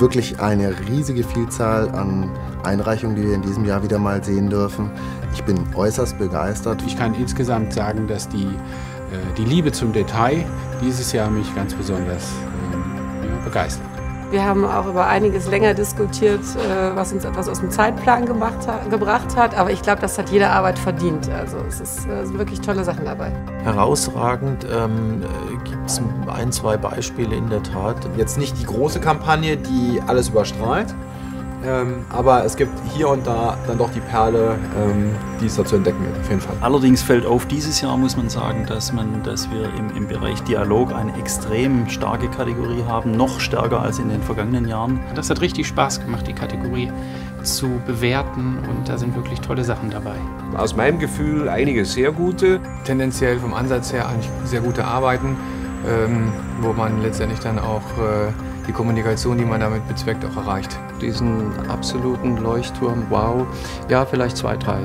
wirklich eine riesige Vielzahl an Einreichungen, die wir in diesem Jahr wieder mal sehen dürfen. Ich bin äußerst begeistert. Ich kann insgesamt sagen, dass die, äh, die Liebe zum Detail dieses Jahr mich ganz besonders ähm, begeistert. Wir haben auch über einiges länger diskutiert, äh, was uns etwas aus dem Zeitplan gemacht hat, gebracht hat. Aber ich glaube, das hat jede Arbeit verdient. Also es ist, äh, sind wirklich tolle Sachen dabei. Herausragend ähm, gibt es ein, zwei Beispiele in der Tat. Jetzt nicht die große Kampagne, die alles überstrahlt. Ähm, aber es gibt hier und da dann doch die Perle, ähm, die es da zu entdecken gibt, auf jeden Fall. Allerdings fällt auf, dieses Jahr muss man sagen, dass, man, dass wir im, im Bereich Dialog eine extrem starke Kategorie haben, noch stärker als in den vergangenen Jahren. Das hat richtig Spaß gemacht, die Kategorie zu bewerten und da sind wirklich tolle Sachen dabei. Aus meinem Gefühl einige sehr gute. Tendenziell vom Ansatz her eigentlich sehr gute Arbeiten, ähm, wo man letztendlich dann auch äh, die Kommunikation, die man damit bezweckt, auch erreicht. Diesen absoluten Leuchtturm, wow, ja, vielleicht zwei, drei.